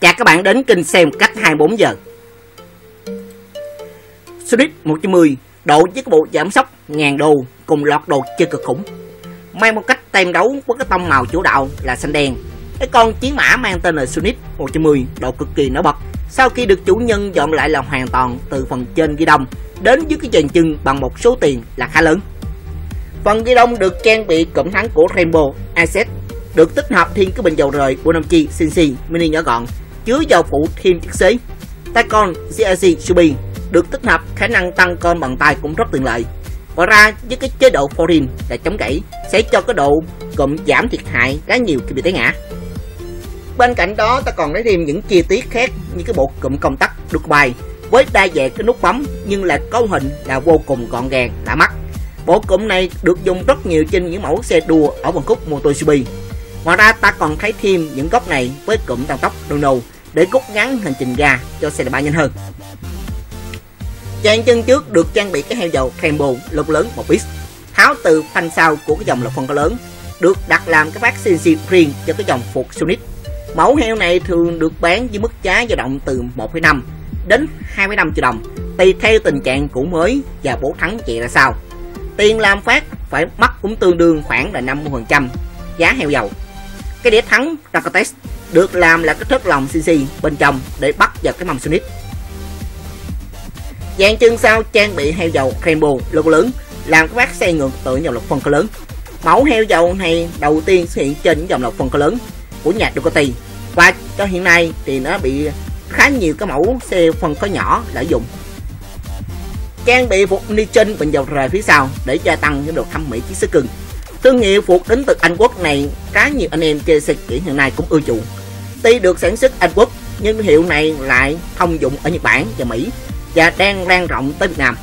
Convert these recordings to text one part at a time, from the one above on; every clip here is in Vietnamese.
Chào các bạn đến kênh xem cách 24 giờ. Sonic 110 độ với cái bộ giảm sóc ngàn đồ cùng lọt đồ chơi cực khủng. Mang một cách tem đấu với cái tông màu chủ đạo là xanh đen. Cái con chiến mã mang tên là Sonic 110 độ cực kỳ nổi bật. Sau khi được chủ nhân dọn lại là hoàn toàn từ phần trên ghi đông đến dưới cái chân chân bằng một số tiền là khá lớn. Phần ghi đông được trang bị cụm thắng của Rainbow Asset, được tích hợp thêm cái bình dầu rời của Nam chi CNC mini nhỏ gọn chứa dầu phụ thêm chất xế. Tay con Subi được tích hợp, khả năng tăng con bằng tay cũng rất tiện lợi. Ngoài ra, với cái chế độ foreign là chống gãy, sẽ cho cái độ cụm giảm thiệt hại khá nhiều khi bị té ngã. Bên cạnh đó, ta còn lấy thêm những chi tiết khác như cái bộ cụm công tắc được bài với đa dạng cái nút bấm, nhưng là cấu hình là vô cùng gọn gàng, lạ mắt. Bộ cụm này được dùng rất nhiều trên những mẫu xe đua ở vòng khúc MotoGP. Ngoài ra ta còn thấy thêm những góc này với cụm tăng tốc Dono để rút ngắn hành trình ga cho xe ba nhanh hơn. Dàn chân trước được trang bị cái heo dầu Rainbow lục lớn một pít, tháo từ phanh sau của cái dòng lọc phân có lớn, được đặt làm cái phát CNC riêng cho cái dòng phục Sonic. Mẫu heo này thường được bán với mức giá dao động từ 1,5 đến 2,5 triệu đồng, tùy theo tình trạng cũ mới và bố thắng chạy ra sao. Tiền làm phát phải mất cũng tương đương khoảng là 50% giá heo dầu. Cái đĩa thắng Rakotex được làm là cái thớt lòng CC bên trong để bắt vào cái mâm Sunit. Dàn chân sau trang bị heo dầu Rainbow logo lớn, làm cái bát xe ngược tự dòng lọc phân cơ lớn. Mẫu heo dầu này đầu tiên xuất hiện trên dòng lọc phân cơ lớn của nhà Ducati và cho hiện nay thì nó bị khá nhiều cái mẫu xe phân khối nhỏ lợi dụng. Trang bị phục nitrogen bình dầu rời phía sau để gia tăng cái độ thẩm mỹ chiếc xe cưng. Thương hiệu phục đến từ Anh Quốc này, khá nhiều anh em chơi xe kỹ hiện nay cũng ưa chuộng. Tuy được sản xuất Anh Quốc, nhưng hiệu này lại thông dụng ở Nhật Bản và Mỹ và đang lan rộng tới Việt Nam.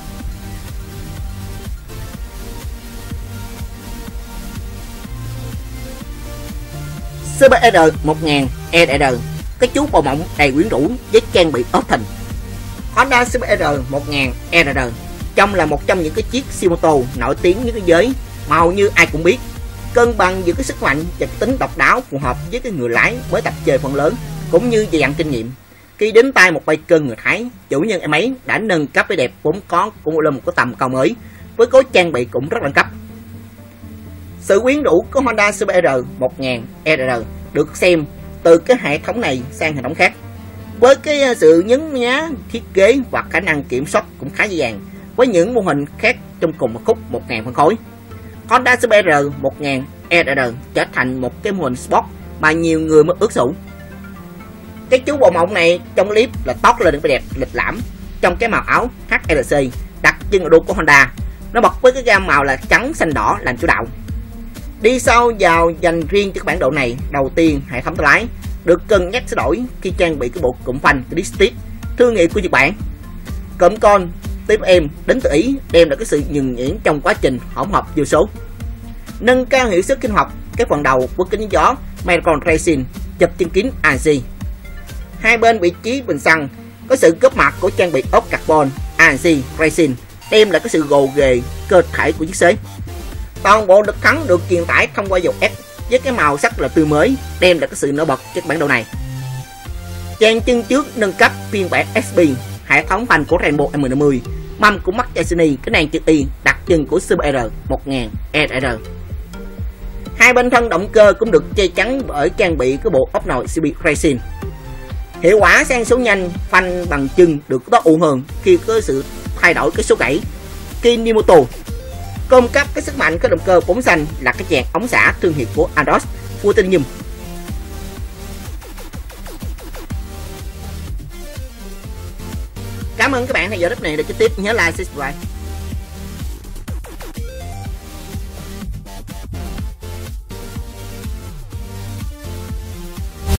CBR 1000 ER cái chú bò mộng đầy quyến rũ với trang bị ốp thình Honda CBR 1000 ER trong là một trong những cái chiếc siêu mô tô nổi tiếng với thế giới mà hầu như ai cũng biết, cân bằng giữa cái sức mạnh và cái tính độc đáo phù hợp với cái người lái mới tập chơi phần lớn, cũng như dày dặn kinh nghiệm. Khi đến tay một bay cân người Thái, chủ nhân em ấy đã nâng cấp cái đẹp vốn có cũng lên một cái tầm cao mới, với cối trang bị cũng rất đẳng cấp sự quyến rũ của Honda CBR 1000 ER được xem từ cái hệ thống này sang hệ thống khác. Với cái ờ, sự nhấn nhá, thiết kế và khả năng kiểm soát cũng khá dễ dàng với những mô hình khác trong cùng một khúc 1000 phân khối. Honda CBR 1000 ER trở thành một cái mô hình sport mà nhiều người mới ước sủ cái chú bò mộng này trong clip là tót lên cái đẹp lịch lãm trong cái màu áo HLC đặc trưng ở đô của Honda. Nó bật với cái gam màu là trắng xanh đỏ làm chủ đạo. Đi sâu vào dành riêng cho cái bản độ này, đầu tiên hệ thống tay lái được cân nhắc sửa đổi khi trang bị cái bộ cụm phanh Distit thương hiệu của Nhật Bản. Cụm con tiếp em đến từ Ý. Đem lại cái sự nhường nhuyễn trong quá trình hỗn hợp vô số. Nâng cao hiệu suất kinh học cái phần đầu của kính gió, Micron Racing chụp chân kính IC. hai bên vị trí bình xăng, có sự góp mặt của trang bị ốp carbon IC Racing đem lại cái sự gồ ghề cơ thể của chiếc xe toàn bộ lực thắng được truyền tải thông qua dầu ép với cái màu sắc là tươi mới. Đem lại cái sự nổi bật cho bản đồ này. Trang chân trước nâng cấp phiên bản SB hệ thống phanh của Rainbow M50 mâm của mắt cái nàng chữ Y, đặc trưng của CBR 1000 ER hai bên thân động cơ cũng được che chắn bởi trang bị cái bộ ốc nồi CB Racing. Hiệu quả sang số nhanh, phanh bằng chân được tốt ưu hơn khi có sự thay đổi cái số gãy. Kinimoto cung cấp cái sức mạnh của động cơ bóng xanh là cái dàn ống xả thương hiệu của Ados Titanium Cảm ơn các bạn theo dõi clip này. Để trực tiếp nhớ like subscribe.